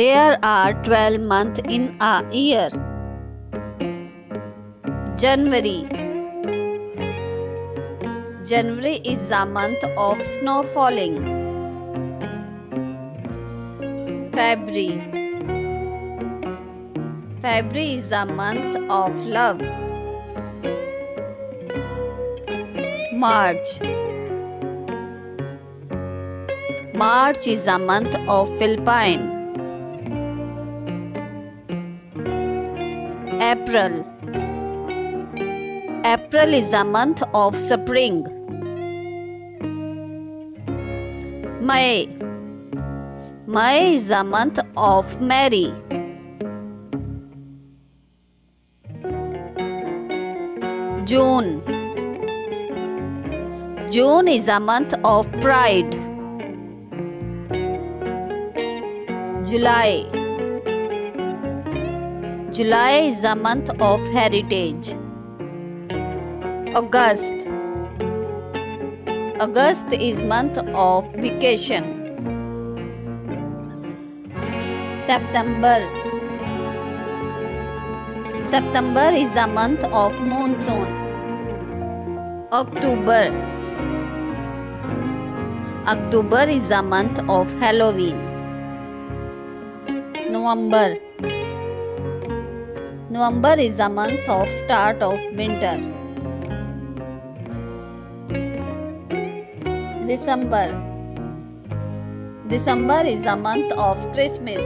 There are 12 months in a year. January January is the month of snow falling. February February is the month of love. March March is the month of Philippine. April April is a month of spring. May May is a month of Mary. June June is a month of pride. July July is a month of heritage. August August is month of vacation. September September is a month of monsoon. October October is a month of Halloween. November November is a month of start of winter. December December is a month of Christmas.